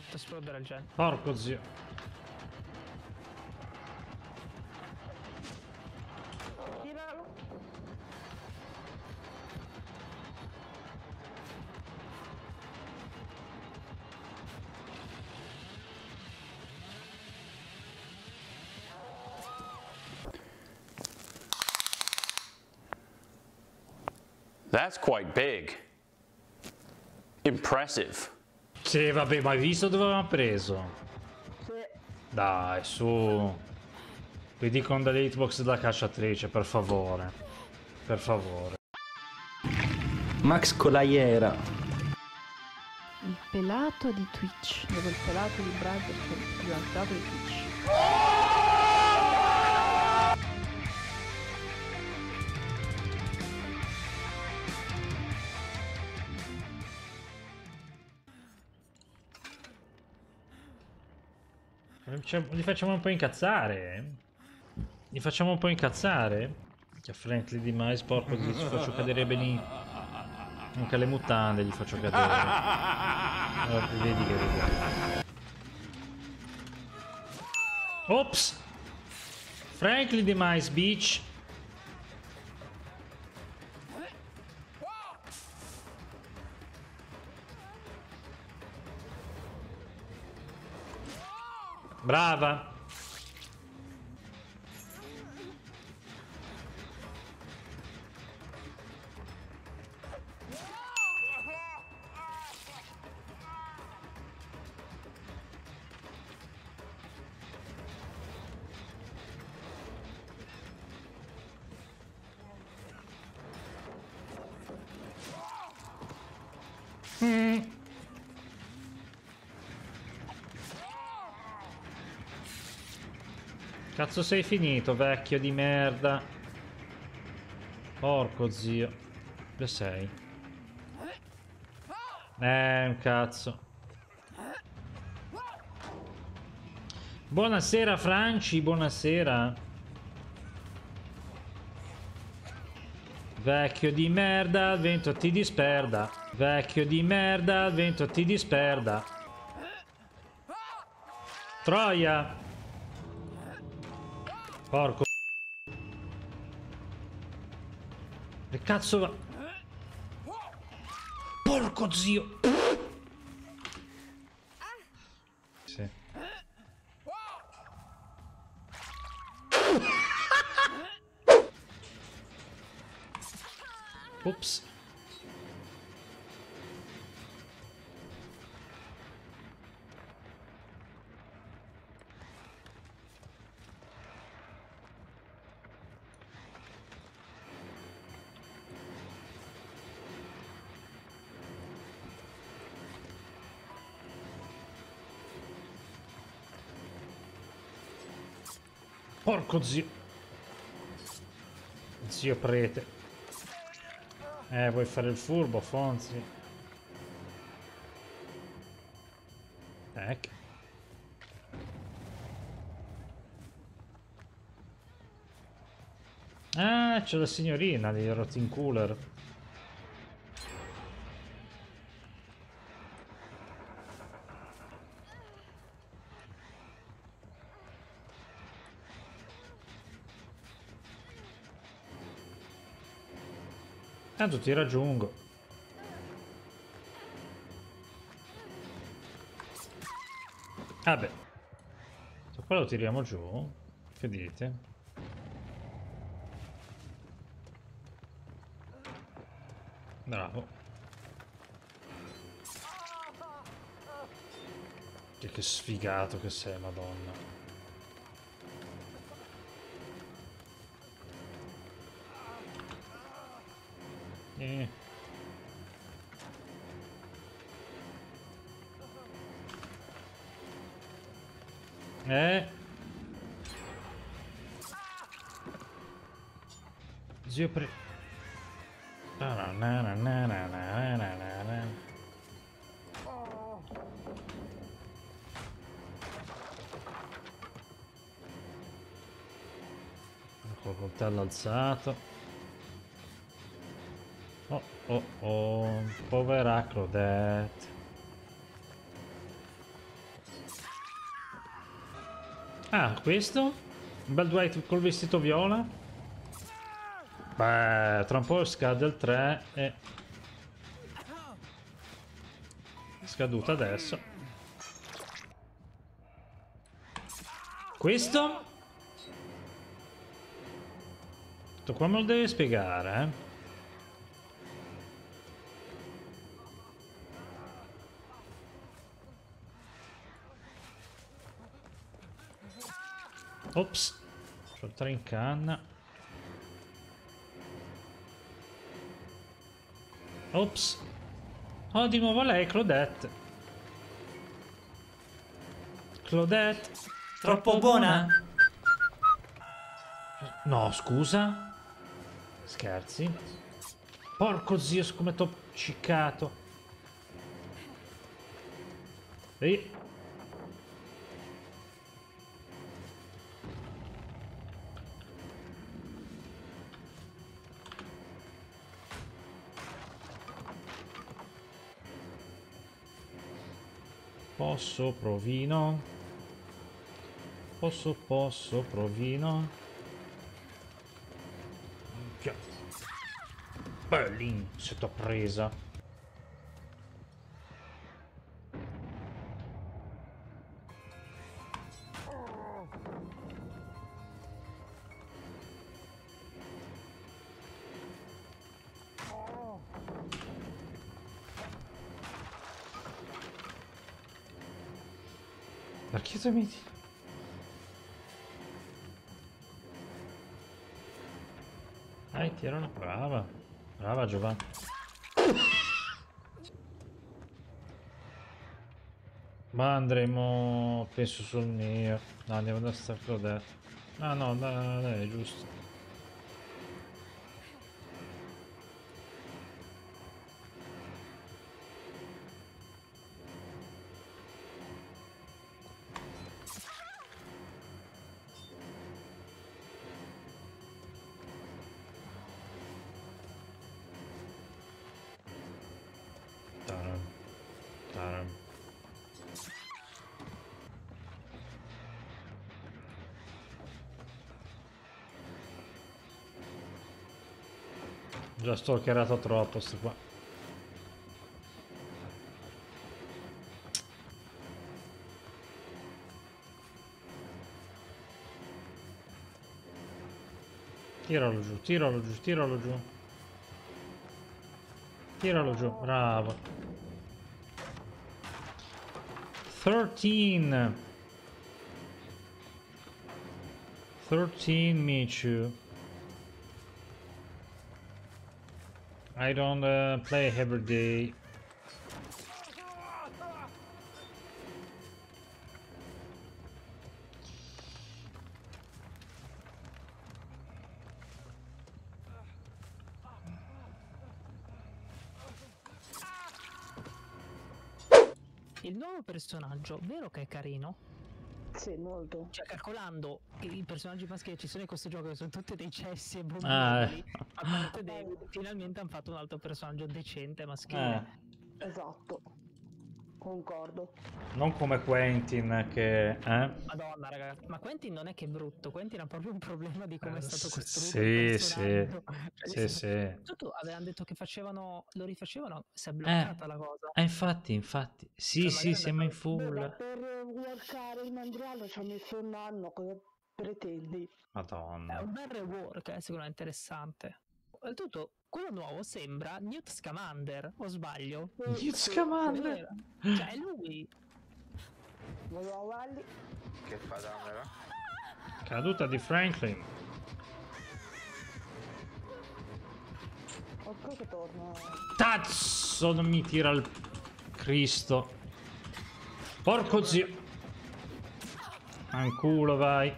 fatto esplodere il gen. Porco zio. Tiralo. That's quite big. Impressive. Sì, vabbè, ma hai visto dove avevamo preso? Sì. Dai, su. Vedi con delle hitbox da cacciatrice, per favore. Per favore. Max Colaiera. Il pelato di Twitch. Dove il pelato di Brad è il pelato di Twitch. Li facciamo un po' incazzare. Li facciamo un po' incazzare. Che Franklin di mais, porco ci faccio cadere bene. Anche le mutande gli faccio cadere. Allora, vedi che vedi. Ops! Franklin di mais, bitch. Brava. Hmm. Cazzo sei finito, vecchio di merda. Porco zio. Dove sei? Eh, un cazzo. Buonasera Franci, buonasera. Vecchio di merda, il vento ti disperda. Vecchio di merda, il vento ti disperda. Troia! Porco. Che cazzo va? Porco zio. Sì. Ops. Porco zio. Zio prete. Eh, vuoi fare il furbo, Fonzi? Ecco. Ah, c'è la signorina di Rotting Cooler. Tanto ti raggiungo. Vabbè. Se poi lo tiriamo giù. Che dite? Bravo. Che sfigato che sei, madonna. Eh. Eh. Zio pre... Col coltello alzato. Oh oh povera Claudette. Ah, questo? Un bel Dwight col vestito viola. Beh, tra un po' scade il 3 e... Scaduta adesso. Questo? Tutto qua me lo devi spiegare, eh? Ops. Soltare in canna. Ops. Oh, di nuovo lei, Claudette. Claudette. Troppo buona? No, scusa. Scherzi. Porco zio, come t'ho ciccato. Ehi. Posso, provino. Posso, posso, provino. Bellin, se t'ho presa. Perché mi... Dai, tirala, brava. Brava Giovanni. Ma andremo, penso sul mio. No, andiamo da sta Claudette. Ah no, dai, dai, giusto. Già stalkerato troppo sto qua. Tiralo giù, tiralo giù, tiralo giù. Tiralo giù, bravo. 13. 13 Michu. I don't uh, play every day. Il nuovo personaggio, vero che è carino? Sì, molto. Cioè, calcolando i personaggi maschi che ci sono in questo gioco, che sono tutti dei cessi e Ah, bomboni, a parte David, finalmente hanno fatto un altro personaggio decente maschile. Eh, Esatto. Concordo. non come Quentin che... Eh? Madonna, ragazzi, ma Quentin non è che è brutto, Quentin ha proprio un problema di come è Eh, stato sì, costruito. sì. Sì, Cioè, sì. Tutto avevano detto che facevano, lo rifacevano, si è bloccata la cosa. Eh, infatti, infatti. Sì, Cioè, sì, siamo in full. per workare il mandriano ci ha messo un anno, cosa pretendi? È Madonna. un bel rework, eh, me interessante. Oltretutto, quello nuovo sembra Newt Scamander, o sbaglio? Newt Scamander. Cioè, è lui. Che fa dammela? Caduta di Franklin. Ok che torna. Cazzo, non mi tira il Cristo. Porco zio. Anculo, vai.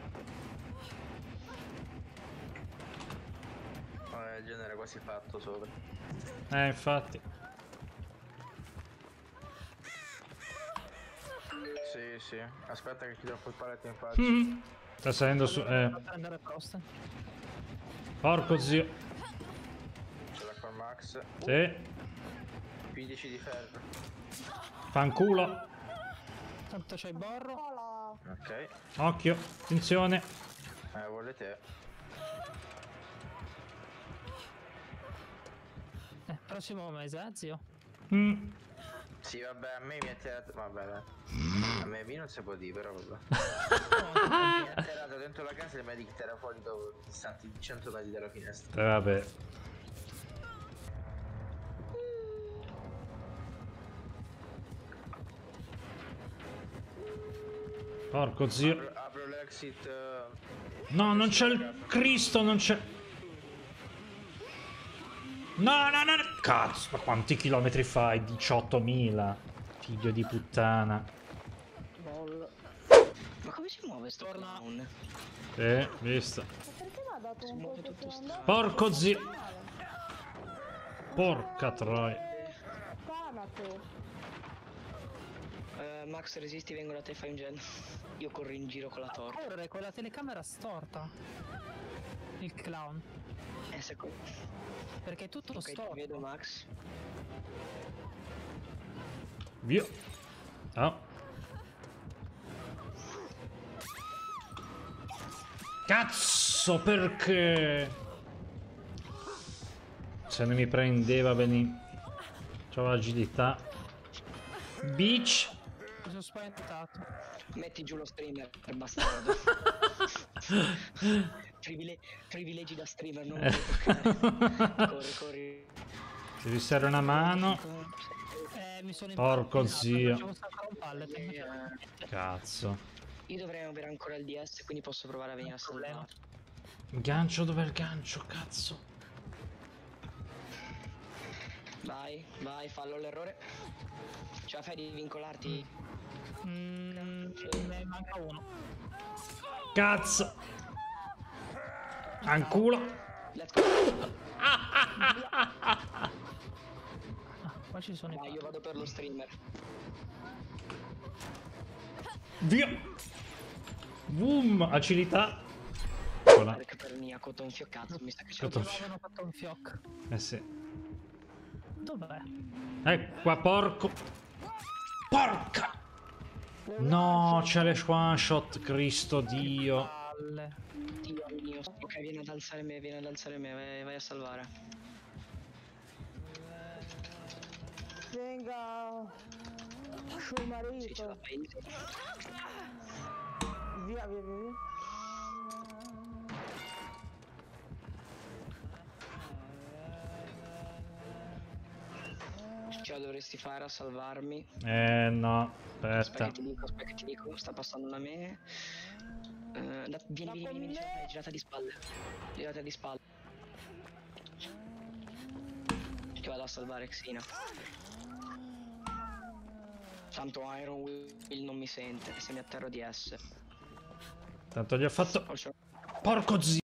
Quasi fatto sopra. Eh, infatti. Sì, sì. Aspetta che ti do quel paletto in faccia. Mm. Sta salendo su... Eh. Porco zio. Ce l'ha con Max. Sì. 15 di ferro. Fanculo. Tanto c'è il borro. Ok. Occhio, attenzione. Eh, volete? Prossimo mese, eh, zio? Mm. Sì, vabbè, a me mi ha tirato... Vabbè, dai. A me B non si può dire, però vabbè. mi ha tirato dentro la casa e il medic tira fuori dopo distanti di 100 metri dalla finestra. Eh, vabbè. Porco zio. Apro, apro l'exit... eh, No, non c'è il Cristo, non c'è. No, no, no, no. Cazzo, ma quanti chilometri fai? 18.000. Figlio di puttana. Lol. Ma come si muove sto clown? Eh, visto. Ma perché mi ha dato Si un muove colpo tutto secondo? strano. Porco zio. Porca troia. Eh, Max resisti, vengo da te, fai un gen. Io corro in giro con la torta. Corre con la telecamera storta. Il clown. Eh, secondo... Perché è tutto Ok, ti storto. vedo Max. Via. Oh. Cazzo, perché? Se non mi prendeva bene. C'ho l'agilità. Beach. Mi sono spaventato. Metti giù lo streamer, per bastardo. Privile- privilegi da streamer, non Eh. Corri, corri. Se vi serve una mano. Eh, mi sono Porco zio. Eh, Cazzo. io dovrei avere ancora il DS, quindi posso provare a venire a salvare. Gancio, dov'è il gancio? Cazzo. Vai, vai, fallo l'errore. Ce la fai di vincolarti? Mm, ne manca uno. Cazzo. Anculo. Let's go. Ah, qua ci sono i Vai, io vado per lo streamer. Via. Boom. Agilità. Perché per Niaco tonfio cazzo, mi sa che c'è Cotton- fiocco? Eh sì. Dov'è? Ecco qua, porco. Porca. No, c'è le one shot, Cristo Dio. Palle. Mio. Ok, vieni ad alzare me, vieni ad alzare me, vai, vai a salvare. Venga. Suo Sì, ce la marito. fai. Via, via, via. via. Ce la dovresti fare a salvarmi. Eh no, Aspetta aspetta. che ti dico, aspetta che ti dico, sta passando da me. Da- vieni, vieni, vieni, vieni, girata, girata di spalle. Girata di spalle. Ti vado a salvare Xina. Tanto Iron Will non mi sente, se mi atterro di S. Tanto gli ho fatto... Porco zio.